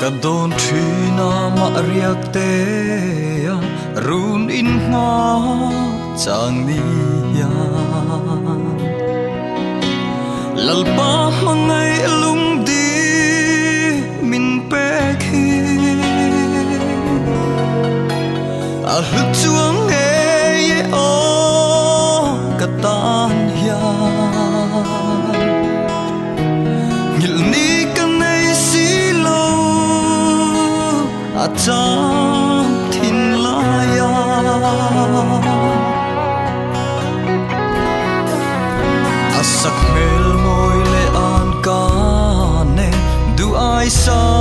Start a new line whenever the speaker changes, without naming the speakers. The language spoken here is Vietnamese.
kan don thina ma riak te run in nga chang ni ya à. lalpa mangai lung di min pe khi. À, A 昨天那样。阿 sắc mê môi lệ an ca nè, du ai sao?